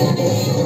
Oh,